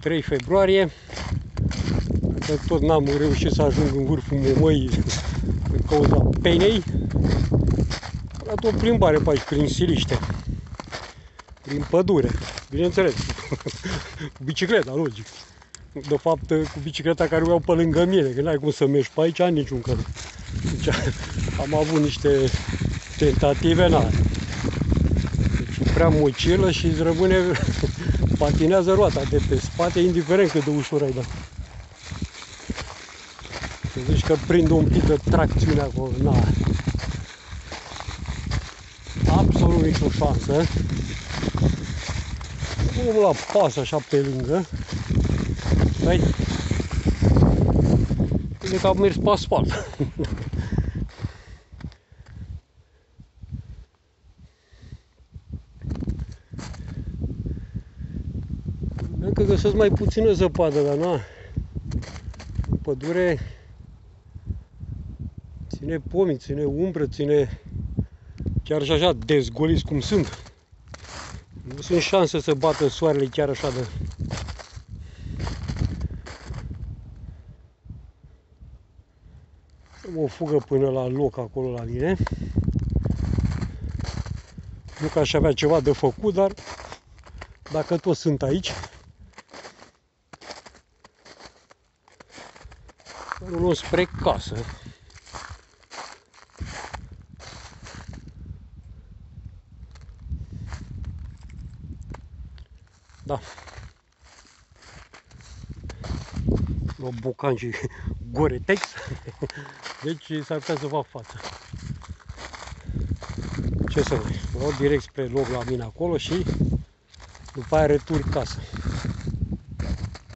3 februarie. Că tot n-am reușit să ajung în vârful Momăii din cauza penei. Am dat o plimbare pe aici, prin Siliște. Prin pădure, bineînțeles. cu bicicleta, logic. De fapt, cu bicicleta care o iau pe lângă mine, că n-ai cum să mergi pe aici, niciun căr. Deci am avut niște tentative, n Deci prea mocilă și îți rămâne, patinează roata de pe spate, indiferent cât de ușor ai dat. Să zici că prind un pic de tracțiune acolo, na. Absolut nicio șansă. Unul la pas așa pe lângă. Stai. Bine că am mers pe asfalt. Încă găsesc mai puțină zăpadă, dar na. În pădure ține pomi, ține umbră, ține chiar și așa dezgoliți cum sunt. Nu sunt șanse să bată soarele chiar așa de... Am o fugă până la loc acolo la mine. Nu că aș avea ceva de făcut, dar dacă toți sunt aici, o luăm spre casă. Da. O bucan și Gore-Tex. Deci s-ar putea să fac față. Ce să mai, vreau direct spre loc la mine acolo și după aia retur casă.